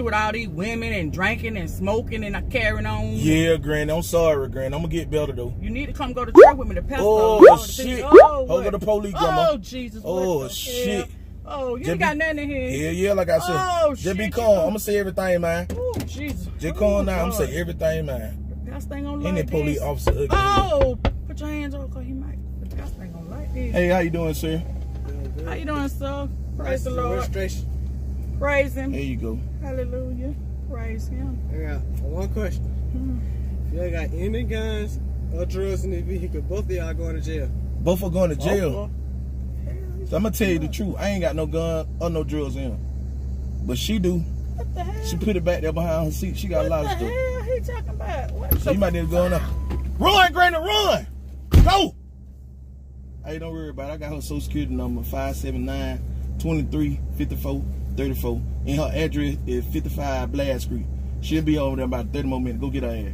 with all these women and drinking and smoking and carrying on. Yeah, Granny. I'm sorry, Granny. I'm gonna get better though. You need to come go to church with me to pastor. Oh, Go shit. see- Oh, Hold what? the police, Grandma. Oh, Jesus. Oh, shit. hell? Oh, you Just ain't got be- nothing in here. Yeah, yeah, like I said. Oh, just be calm. you I'm gonna say everything, man. Oh, Jesus. Just oh, calm down. I'm gonna say everything, man. The pastor ain't gonna Any like police this. officer ugly. Oh, put your hands on cause he might. The pastor ain't gonna like this. Hey, how you doing, sir? How you doing, sir? Praise the Lord. Registration. Praise him. There you go. Hallelujah. Praise him. I got one question. Hmm. If y'all got any guns or drugs in the vehicle, both of y'all going to jail. Both are going to jail. Hell, So I'm gonna tell you the truth. I ain't got no gun or no drugs in her. But she do. What the hell? She put it back there behind her seat. She got a lot of stuff. what of the stuff. hell he talking about? What So the you might need to go on up. Run, Granny, run! Go! Hey, don't worry about it. I got her social security number 579 23 54 34. And her address is 55 Blast Street. She'll be over there about 30 more minutes. Go get her ass.